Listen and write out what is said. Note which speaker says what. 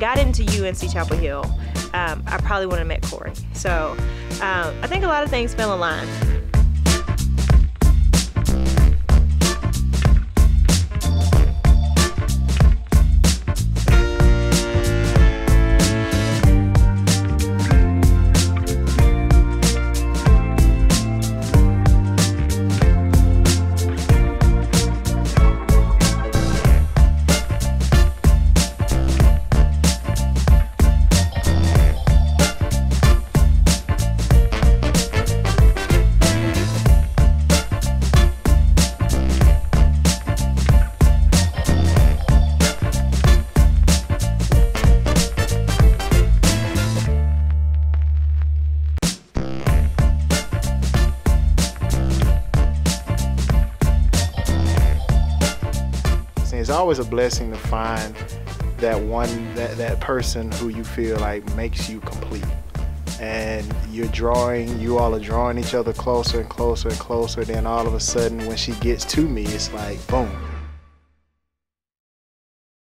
Speaker 1: got into UNC Chapel Hill, um, I probably wouldn't have met Corrie. So um, I think a lot of things fell in line.
Speaker 2: It's always a blessing to find that one that, that person who you feel like makes you complete. And you're drawing, you all are drawing each other closer and closer and closer. Then all of a sudden, when she gets to me, it's like boom,